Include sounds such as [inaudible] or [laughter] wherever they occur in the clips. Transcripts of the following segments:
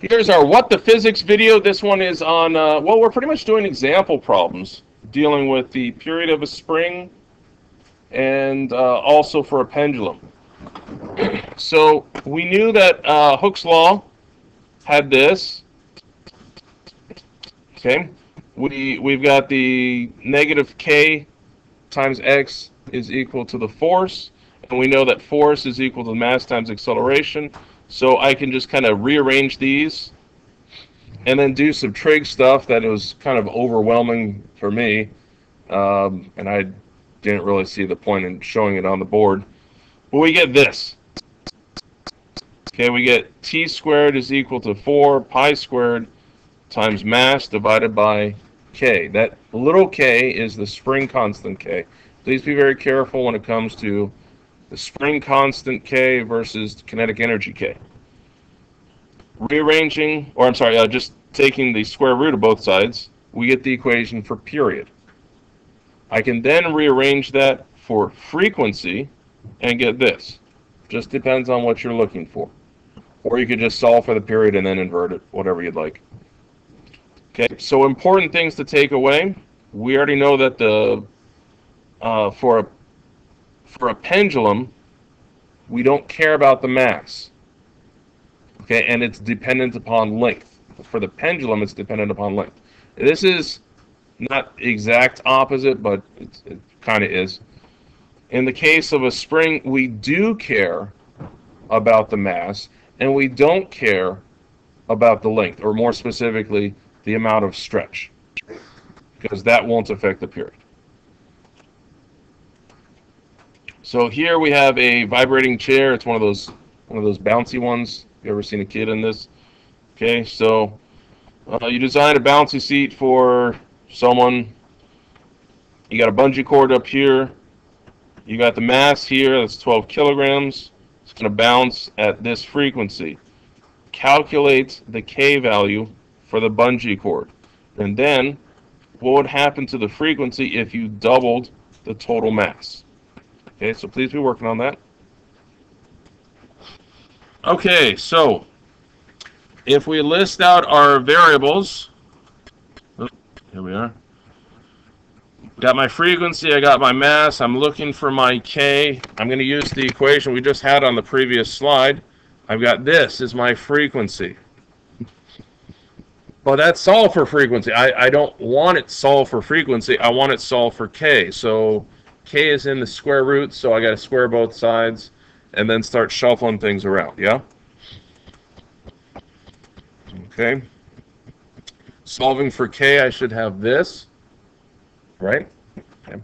Here's our What the Physics video. This one is on, uh, well, we're pretty much doing example problems dealing with the period of a spring and uh, also for a pendulum. so we knew that uh, Hooke's Law had this. Okay, we, we've got the negative k times x is equal to the force, and we know that force is equal to mass times acceleration. So I can just kind of rearrange these and then do some trig stuff that was kind of overwhelming for me. Um, and I didn't really see the point in showing it on the board. But we get this. Okay, we get t squared is equal to 4 pi squared times mass divided by k. That little k is the spring constant k. Please be very careful when it comes to the spring constant K versus kinetic energy K. Rearranging, or I'm sorry, uh, just taking the square root of both sides, we get the equation for period. I can then rearrange that for frequency and get this. Just depends on what you're looking for. Or you could just solve for the period and then invert it, whatever you'd like. Okay, so important things to take away. We already know that the uh, for a for a pendulum, we don't care about the mass. Okay, and it's dependent upon length. For the pendulum, it's dependent upon length. This is not exact opposite, but it kind of is. In the case of a spring, we do care about the mass, and we don't care about the length, or more specifically, the amount of stretch, because that won't affect the period. So here we have a vibrating chair. It's one of those one of those bouncy ones. You ever seen a kid in this? Okay, so uh, you designed a bouncy seat for someone. You got a bungee cord up here. You got the mass here. That's 12 kilograms. It's going to bounce at this frequency. Calculate the K value for the bungee cord. And then what would happen to the frequency if you doubled the total mass? Okay, so please be working on that. Okay, so if we list out our variables, oh, here we are. Got my frequency, I got my mass, I'm looking for my K. I'm going to use the equation we just had on the previous slide. I've got this is my frequency. But that's solved for frequency. I, I don't want it solved for frequency. I want it solved for K. So k is in the square root, so I got to square both sides and then start shuffling things around, yeah? Okay. Solving for k, I should have this, right? Okay.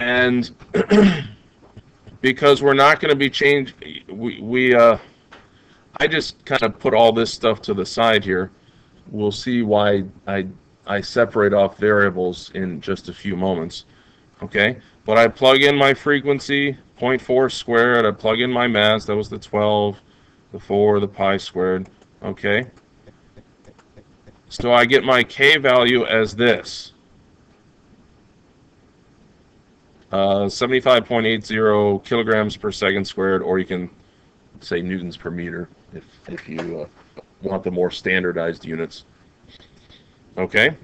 And [clears throat] because we're not going to be changed, we, we uh, I just kind of put all this stuff to the side here. We'll see why I, I separate off variables in just a few moments. Okay, but I plug in my frequency, 0.4 squared, I plug in my mass, that was the 12, the 4, the pi squared, okay? So I get my k value as this. Uh, 75.80 kilograms per second squared, or you can say newtons per meter if, if you uh, want the more standardized units. Okay?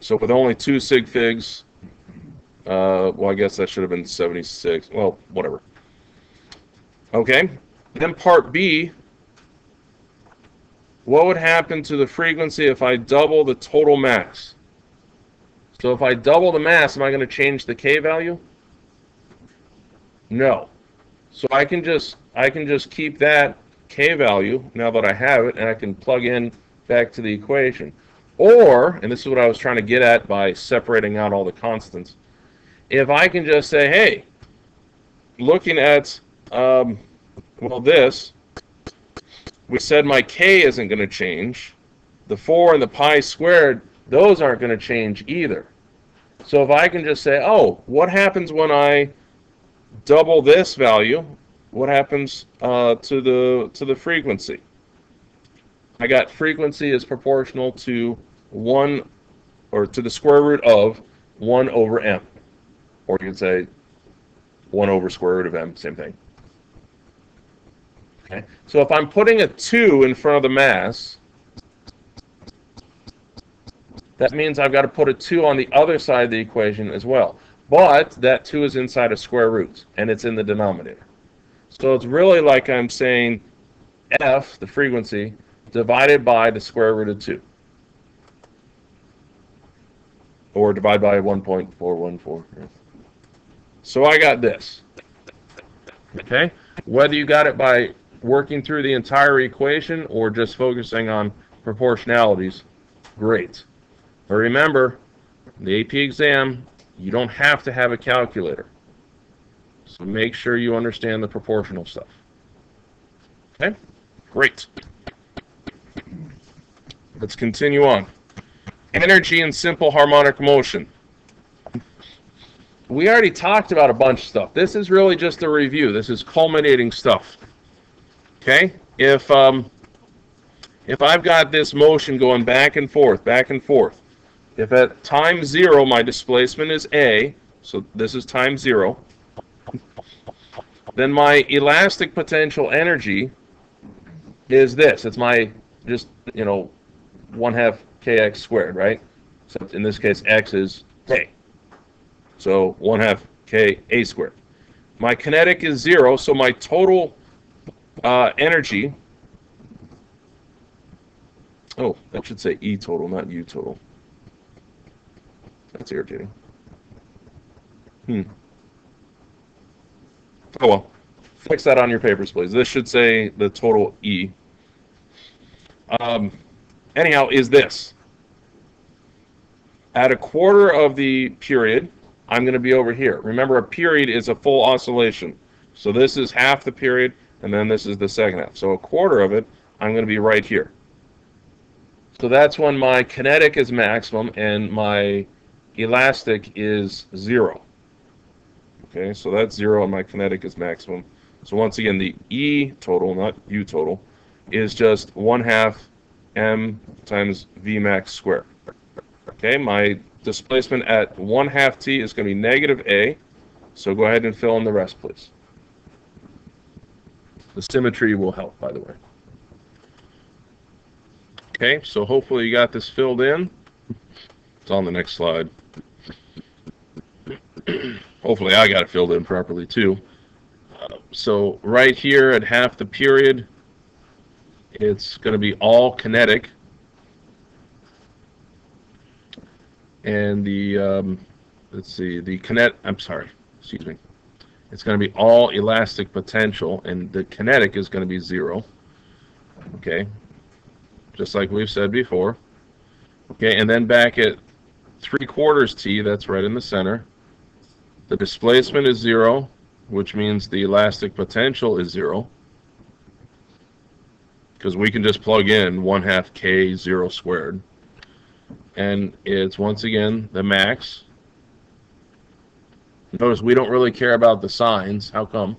So with only two sig figs, uh, well, I guess that should have been 76. Well, whatever. Okay. Then part B, what would happen to the frequency if I double the total mass? So if I double the mass, am I going to change the K value? No. So I can just I can just keep that K value now that I have it, and I can plug in back to the equation. Or, and this is what I was trying to get at by separating out all the constants, if I can just say, hey, looking at, um, well, this, we said my k isn't going to change. The 4 and the pi squared, those aren't going to change either. So if I can just say, oh, what happens when I double this value? What happens uh, to the to the frequency? I got frequency is proportional to 1 or to the square root of 1 over m. Or you can say 1 over square root of m, same thing. Okay. So if I'm putting a 2 in front of the mass, that means I've got to put a 2 on the other side of the equation as well. But that 2 is inside of square roots, and it's in the denominator. So it's really like I'm saying f, the frequency, divided by the square root of 2. Or divide by 1.414. So I got this. Okay? Whether you got it by working through the entire equation or just focusing on proportionalities, great. But remember, the AP exam, you don't have to have a calculator. So make sure you understand the proportional stuff. Okay? Great. Let's continue on. Energy in simple harmonic motion. We already talked about a bunch of stuff. This is really just a review. This is culminating stuff. Okay? If um, if I've got this motion going back and forth, back and forth, if at time zero my displacement is A, so this is time zero, then my elastic potential energy is this. It's my just, you know, 1 half kx squared, right? So in this case, x is k. So 1 half k a squared. My kinetic is 0, so my total uh, energy, oh, that should say E total, not U total. That's irritating. Hmm. Oh well. Fix that on your papers, please. This should say the total E. Um, anyhow, is this. At a quarter of the period, I'm going to be over here. Remember, a period is a full oscillation. So this is half the period, and then this is the second half. So a quarter of it, I'm going to be right here. So that's when my kinetic is maximum and my elastic is zero. Okay, so that's zero and my kinetic is maximum. So once again, the E total, not U total, is just 1 half m times V max squared. Okay, my displacement at 1 half t is going to be negative A. So go ahead and fill in the rest, please. The symmetry will help, by the way. Okay, so hopefully you got this filled in. It's on the next slide. [clears throat] hopefully I got it filled in properly too. Uh, so right here at half the period, it's going to be all kinetic. And the, um, let's see, the kinet, I'm sorry, excuse me. It's going to be all elastic potential, and the kinetic is going to be zero. Okay, just like we've said before. Okay, and then back at 3 quarters t, that's right in the center, the displacement is zero, which means the elastic potential is zero because we can just plug in 1 half k 0 squared. And it's once again the max. Notice we don't really care about the signs. How come?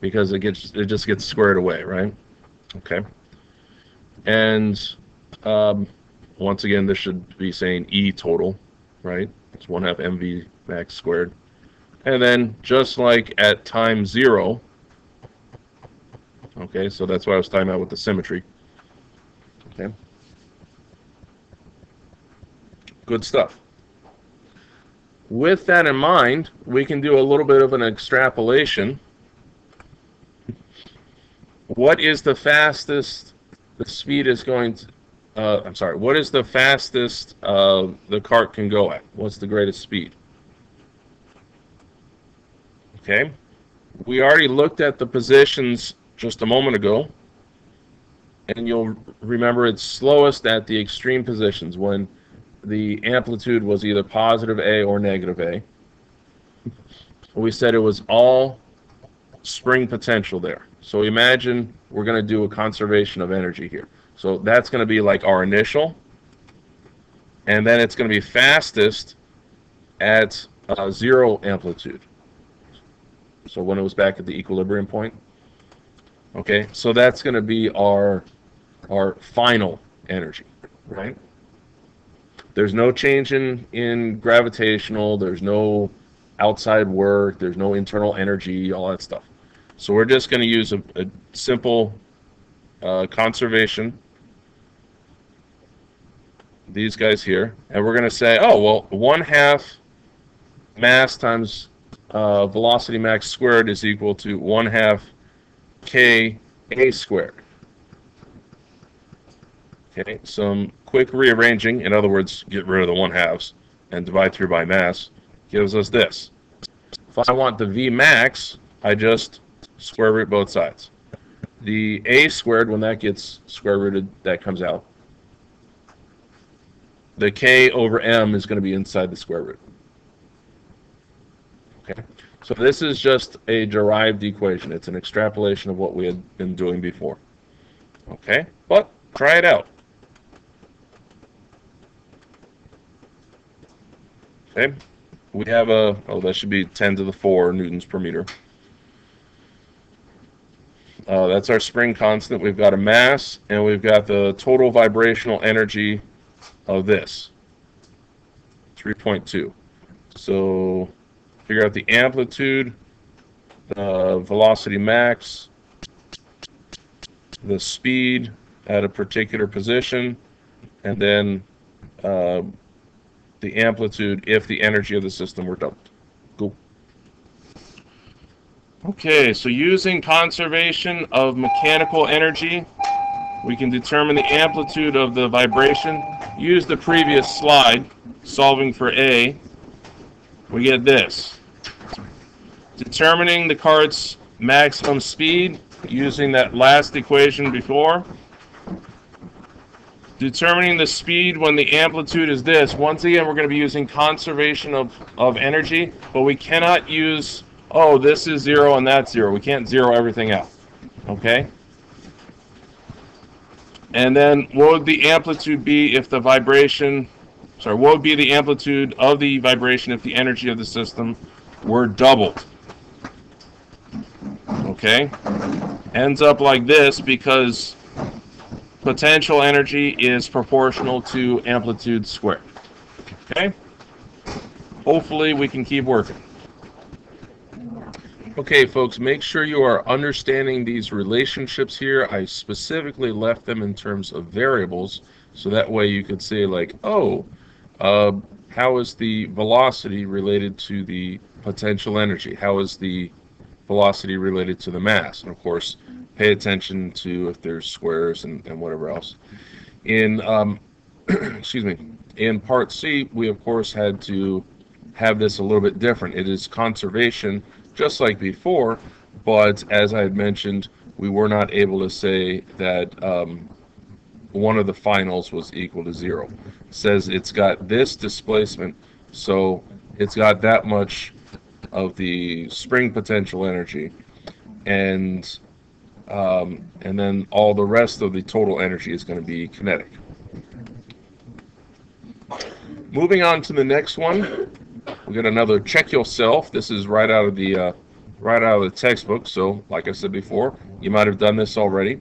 Because it gets it just gets squared away, right? Okay. And um, once again, this should be saying E total, right? It's 1 half mv max squared. And then just like at time zero, Okay, so that's why I was talking about with the symmetry. Okay. Good stuff. With that in mind, we can do a little bit of an extrapolation. What is the fastest the speed is going to, uh, I'm sorry, what is the fastest uh, the cart can go at? What's the greatest speed? Okay. We already looked at the positions just a moment ago. And you'll remember it's slowest at the extreme positions when the amplitude was either positive A or negative A. We said it was all spring potential there. So imagine we're going to do a conservation of energy here. So that's going to be like our initial. And then it's going to be fastest at uh, zero amplitude. So when it was back at the equilibrium point. Okay, so that's going to be our our final energy, right? There's no change in, in gravitational, there's no outside work, there's no internal energy, all that stuff. So we're just going to use a, a simple uh, conservation, these guys here, and we're going to say, oh, well, 1 half mass times uh, velocity max squared is equal to 1 half k a squared. Okay, some quick rearranging, in other words, get rid of the 1 halves and divide through by mass, gives us this. If I want the V max, I just square root both sides. The A squared, when that gets square rooted, that comes out. The K over M is going to be inside the square root. Okay, so this is just a derived equation. It's an extrapolation of what we had been doing before. Okay, but try it out. Okay, we have a, oh, that should be 10 to the 4 newtons per meter. Uh, that's our spring constant. We've got a mass, and we've got the total vibrational energy of this, 3.2. So figure out the amplitude, the velocity max, the speed at a particular position, and then uh, the amplitude if the energy of the system were doubled. Cool. Okay, so using conservation of mechanical energy, we can determine the amplitude of the vibration. Use the previous slide, solving for A. We get this. Determining the cart's maximum speed using that last equation before determining the speed when the amplitude is this. Once again, we're going to be using conservation of, of energy, but we cannot use, oh, this is zero and that's zero. We can't zero everything out. Okay? And then what would the amplitude be if the vibration, sorry, what would be the amplitude of the vibration if the energy of the system were doubled? Okay? Ends up like this because potential energy is proportional to amplitude squared. Okay? Hopefully we can keep working. Okay, folks, make sure you are understanding these relationships here. I specifically left them in terms of variables, so that way you could say, like, oh, uh, how is the velocity related to the potential energy? How is the velocity related to the mass? And of course, pay attention to if there's squares and, and whatever else. In um, [clears throat] excuse me, in part C, we of course had to have this a little bit different. It is conservation, just like before, but as I had mentioned, we were not able to say that um, one of the finals was equal to zero. It says it's got this displacement, so it's got that much of the spring potential energy, and um, and then all the rest of the total energy is going to be kinetic. Moving on to the next one, we got another check yourself. This is right out of the uh, right out of the textbook. So, like I said before, you might have done this already.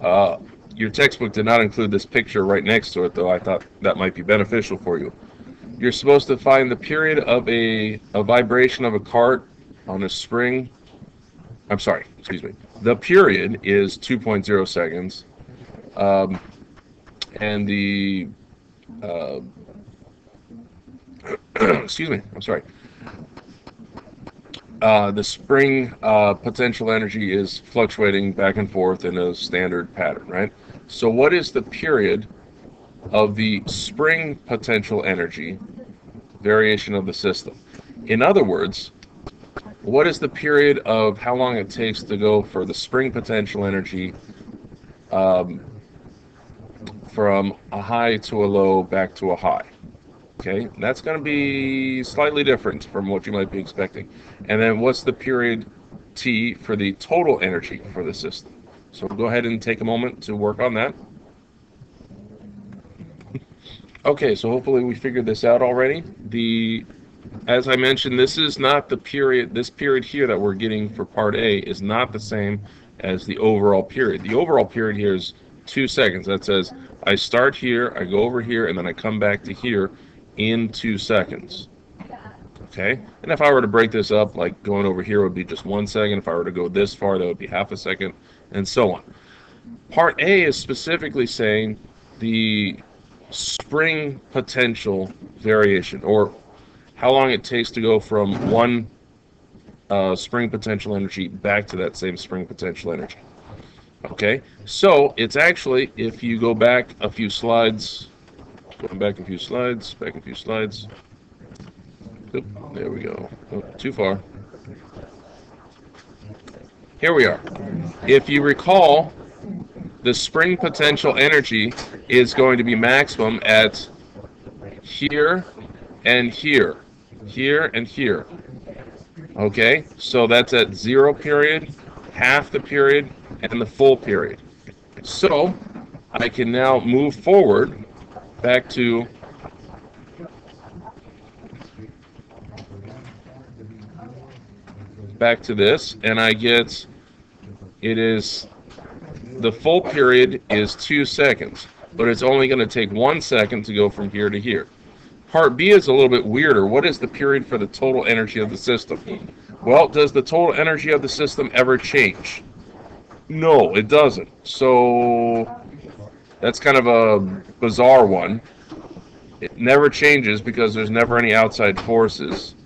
Uh, your textbook did not include this picture right next to it, though I thought that might be beneficial for you. You're supposed to find the period of a, a vibration of a cart on a spring. I'm sorry, excuse me. The period is 2.0 seconds, um, and the uh, [clears throat] excuse me, I'm sorry. Uh, the spring uh, potential energy is fluctuating back and forth in a standard pattern, right? So, what is the period of the spring potential energy variation of the system? In other words, what is the period of how long it takes to go for the spring potential energy um, from a high to a low back to a high? Okay, that's going to be slightly different from what you might be expecting. And then what's the period T for the total energy for the system? So go ahead and take a moment to work on that. [laughs] okay, so hopefully we figured this out already. The as I mentioned, this is not the period, this period here that we're getting for part A is not the same as the overall period. The overall period here is two seconds. That says I start here, I go over here, and then I come back to here in two seconds. Okay, and if I were to break this up, like going over here would be just one second. If I were to go this far, that would be half a second, and so on. Part A is specifically saying the spring potential variation, or how long it takes to go from one uh, spring potential energy back to that same spring potential energy. Okay, so it's actually, if you go back a few slides, going back a few slides, back a few slides. Oop, there we go. Too far. Here we are. If you recall, the spring potential energy is going to be maximum at here and here, here and here. Okay, so that's at zero period, half the period, and the full period. So I can now move forward back to back to this, and I get it is the full period is two seconds, but it's only going to take one second to go from here to here. Part B is a little bit weirder. What is the period for the total energy of the system? Well, does the total energy of the system ever change? No, it doesn't. So that's kind of a bizarre one. It never changes because there's never any outside forces.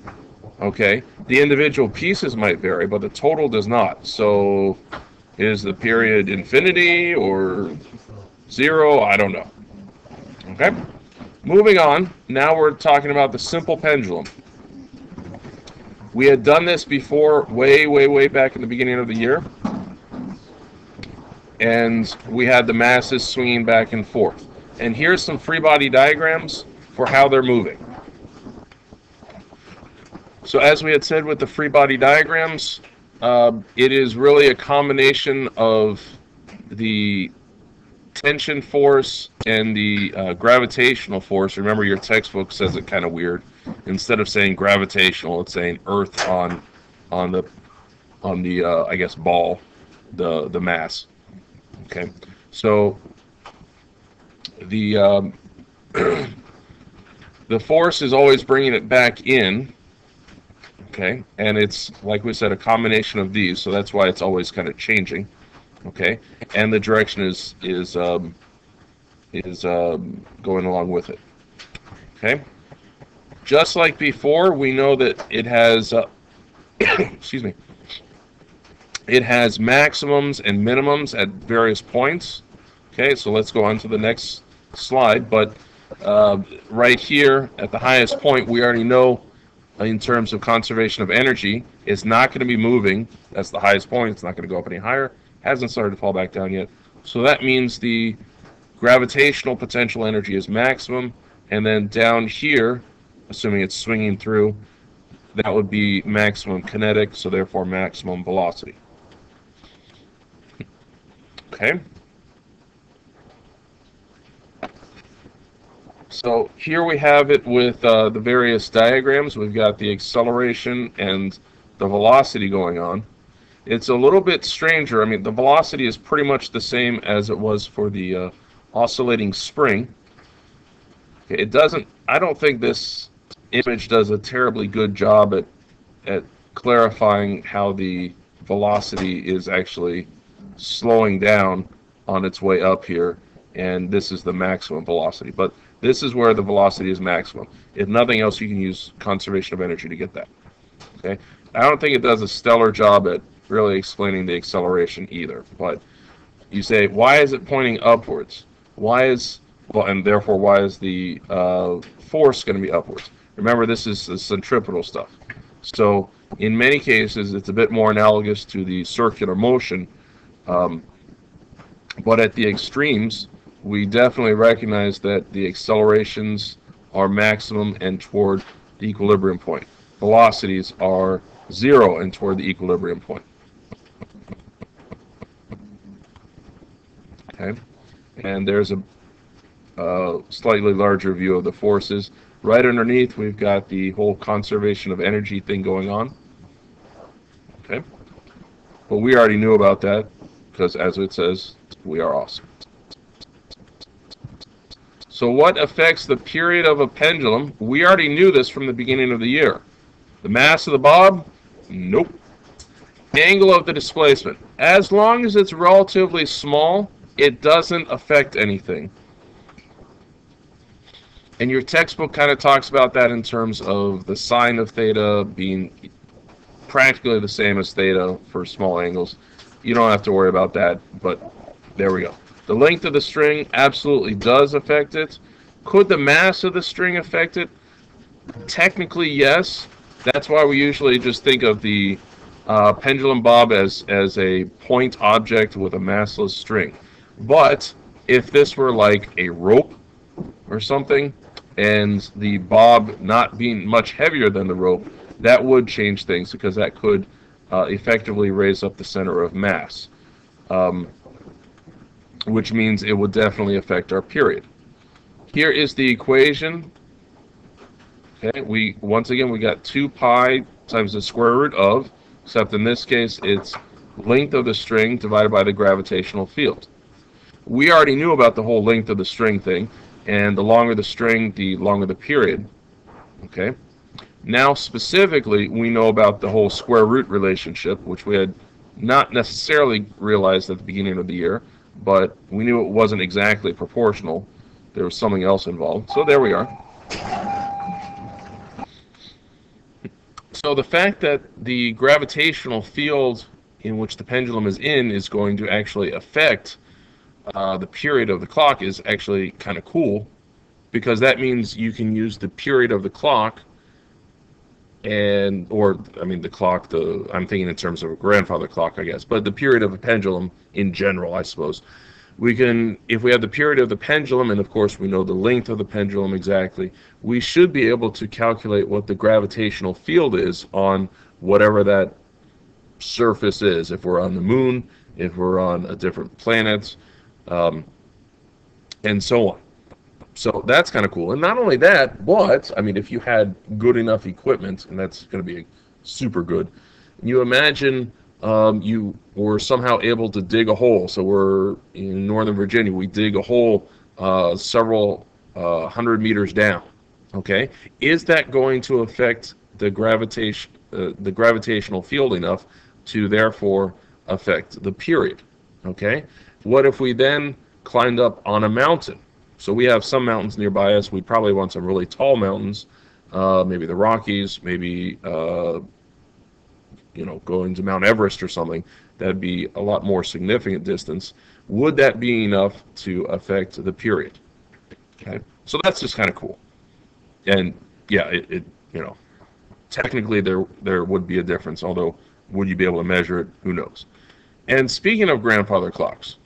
Okay? The individual pieces might vary, but the total does not. So is the period infinity or zero? I don't know. Okay? Moving on, now we're talking about the simple pendulum. We had done this before, way, way, way back in the beginning of the year. And we had the masses swinging back and forth. And here's some free body diagrams for how they're moving. So as we had said with the free body diagrams, uh, it is really a combination of the tension force and the uh, gravitational force. Remember, your textbook says it kind of weird. Instead of saying gravitational, it's saying Earth on on the on the uh, I guess ball, the the mass. Okay, so the um, [clears throat] the force is always bringing it back in. Okay, and it's like we said, a combination of these, so that's why it's always kind of changing okay? And the direction is is um, is um, going along with it okay? Just like before we know that it has uh, [coughs] excuse me it has maximums and minimums at various points okay? So let's go on to the next slide but uh, right here at the highest point we already know in terms of conservation of energy it's not going to be moving. That's the highest point. It's not going to go up any higher hasn't started to fall back down yet. So that means the gravitational potential energy is maximum, and then down here, assuming it's swinging through, that would be maximum kinetic, so therefore maximum velocity. Okay. So here we have it with uh, the various diagrams. We've got the acceleration and the velocity going on. It's a little bit stranger. I mean, the velocity is pretty much the same as it was for the uh, oscillating spring. It doesn't, I don't think this image does a terribly good job at, at clarifying how the velocity is actually slowing down on its way up here and this is the maximum velocity but this is where the velocity is maximum if nothing else you can use conservation of energy to get that okay I don't think it does a stellar job at really explaining the acceleration either. But you say, why is it pointing upwards? Why is well, and therefore why is the uh, force going to be upwards? Remember, this is the centripetal stuff. So in many cases, it's a bit more analogous to the circular motion. Um, but at the extremes, we definitely recognize that the accelerations are maximum and toward the equilibrium point. Velocities are zero and toward the equilibrium point. Okay, and there's a, a slightly larger view of the forces. Right underneath, we've got the whole conservation of energy thing going on. Okay, but we already knew about that because, as it says, we are awesome. So what affects the period of a pendulum? We already knew this from the beginning of the year. The mass of the bob? Nope. The Angle of the displacement. As long as it's relatively small, it doesn't affect anything. And your textbook kind of talks about that in terms of the sine of theta being practically the same as theta for small angles. You don't have to worry about that, but there we go. The length of the string absolutely does affect it. Could the mass of the string affect it? Technically, yes. That's why we usually just think of the uh, pendulum bob as, as a point object with a massless string. But if this were like a rope or something, and the bob not being much heavier than the rope, that would change things because that could uh, effectively raise up the center of mass, um, which means it would definitely affect our period. Here is the equation. Okay, we once again we got 2 pi times the square root of, except in this case it's length of the string divided by the gravitational field. We already knew about the whole length of the string thing and the longer the string, the longer the period. Okay. Now, specifically, we know about the whole square root relationship, which we had not necessarily realized at the beginning of the year, but we knew it wasn't exactly proportional. There was something else involved. So there we are. So the fact that the gravitational field in which the pendulum is in is going to actually affect uh, the period of the clock is actually kind of cool because that means you can use the period of the clock and or I mean the clock the I'm thinking in terms of a grandfather clock I guess but the period of a pendulum in general I suppose. We can if we have the period of the pendulum and of course we know the length of the pendulum exactly we should be able to calculate what the gravitational field is on whatever that surface is. If we're on the moon if we're on a different planet um, and so on. So that's kind of cool. And not only that, but I mean, if you had good enough equipment, and that's going to be super good, you imagine um, you were somehow able to dig a hole. So we're in Northern Virginia, we dig a hole uh, several uh, hundred meters down. Okay, is that going to affect the gravitation, uh, the gravitational field enough to therefore affect the period? Okay, what if we then climbed up on a mountain? So we have some mountains nearby us. We probably want some really tall mountains, uh, maybe the Rockies, maybe uh, you know going to Mount Everest or something. That'd be a lot more significant distance. Would that be enough to affect the period? Okay, so that's just kind of cool. And yeah, it, it you know technically there there would be a difference. Although would you be able to measure it? Who knows? And speaking of grandfather clocks,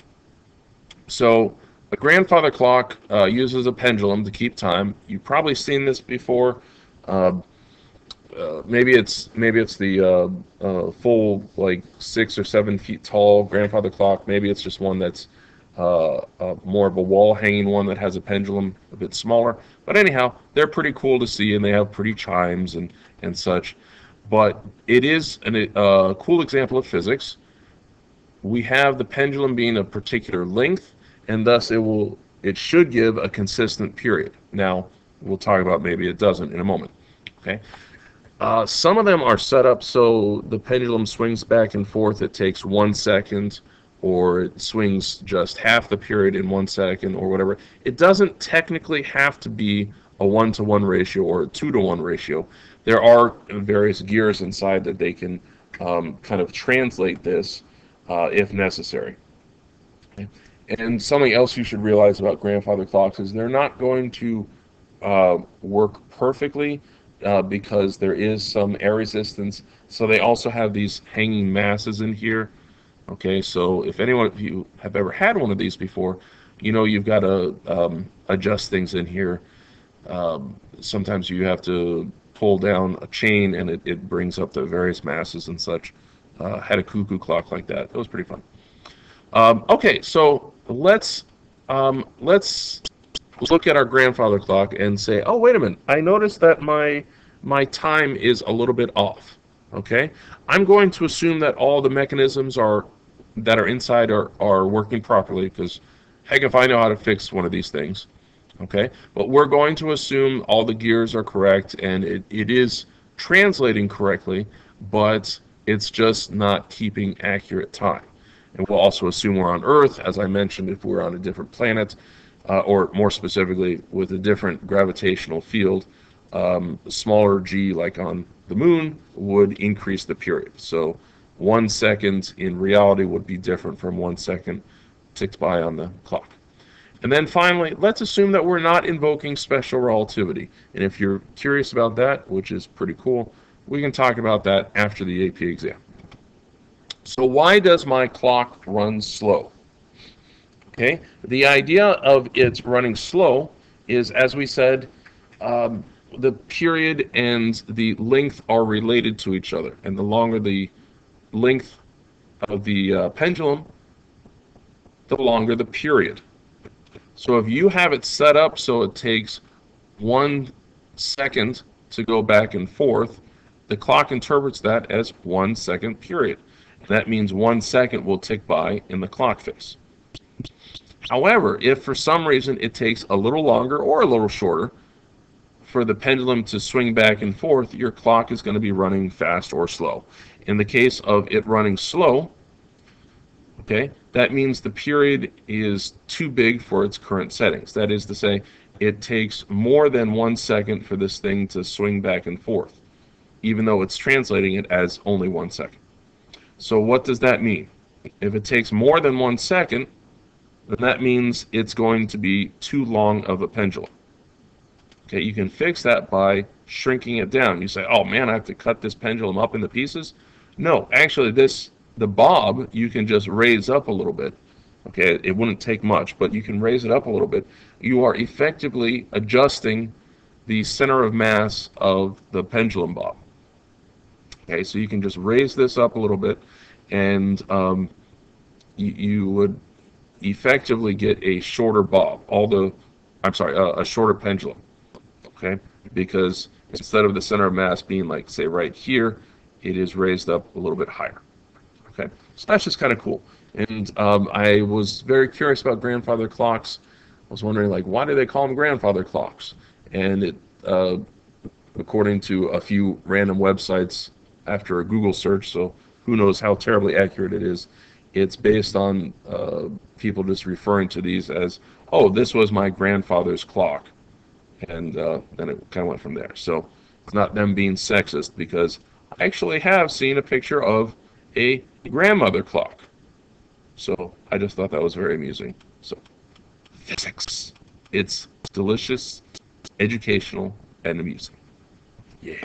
so a grandfather clock uh, uses a pendulum to keep time. You've probably seen this before. Uh, uh, maybe it's maybe it's the uh, uh, full like six or seven feet tall grandfather clock. Maybe it's just one that's uh, more of a wall hanging one that has a pendulum a bit smaller. But anyhow, they're pretty cool to see and they have pretty chimes and and such. But it is a cool example of physics. We have the pendulum being a particular length and thus it will it should give a consistent period. Now we'll talk about maybe it doesn't in a moment. Okay. Uh, some of them are set up so the pendulum swings back and forth. It takes one second, or it swings just half the period in one second, or whatever. It doesn't technically have to be a one to one ratio or a two to one ratio. There are various gears inside that they can um, kind of translate this uh, if necessary. And something else you should realize about grandfather clocks is they're not going to uh, work perfectly uh, because there is some air resistance. So they also have these hanging masses in here. Okay, so if anyone of you have ever had one of these before, you know you've got to um, adjust things in here. Um, sometimes you have to pull down a chain and it, it brings up the various masses and such. Uh, had a cuckoo clock like that. That was pretty fun. Um, okay, so let's um, let's look at our grandfather clock and say, oh wait a minute, I noticed that my my time is a little bit off. Okay, I'm going to assume that all the mechanisms are that are inside are are working properly because heck if I know how to fix one of these things. Okay, but we're going to assume all the gears are correct and it, it is translating correctly, but it's just not keeping accurate time. And we'll also assume we're on Earth, as I mentioned, if we're on a different planet, uh, or more specifically, with a different gravitational field, um, smaller g, like on the moon, would increase the period. So one second in reality would be different from one second ticked by on the clock. And then finally, let's assume that we're not invoking special relativity. And if you're curious about that, which is pretty cool, we can talk about that after the AP exam. So why does my clock run slow? Okay, the idea of it's running slow is, as we said, um, the period and the length are related to each other. And the longer the length of the uh, pendulum, the longer the period. So if you have it set up so it takes one second to go back and forth, the clock interprets that as one second period. That means one second will tick by in the clock face. However, if for some reason it takes a little longer or a little shorter for the pendulum to swing back and forth, your clock is going to be running fast or slow. In the case of it running slow, okay, that means the period is too big for its current settings. That is to say, it takes more than one second for this thing to swing back and forth, even though it's translating it as only one second. So what does that mean? If it takes more than one second, then that means it's going to be too long of a pendulum. Okay, you can fix that by shrinking it down. You say, oh man, I have to cut this pendulum up into pieces. No, actually, this the bob you can just raise up a little bit. Okay, it wouldn't take much, but you can raise it up a little bit. You are effectively adjusting the center of mass of the pendulum bob. Okay, so you can just raise this up a little bit, and um, you, you, would effectively get a shorter bob. Although, I'm sorry, a shorter pendulum. Okay, because instead of the center of mass being like say right here, it is raised up a little bit higher. Okay, so that's just kind of cool. And um, I was very curious about grandfather clocks. I was wondering like why do they call them grandfather clocks? And it, uh, according to a few random websites after a Google search, so who knows how terribly accurate it is. It's based on uh, people just referring to these as, oh, this was my grandfather's clock, and uh, then it kind of went from there. So it's not them being sexist because I actually have seen a picture of a grandmother clock. So I just thought that was very amusing. So physics. It's delicious, educational, and amusing. Yeah.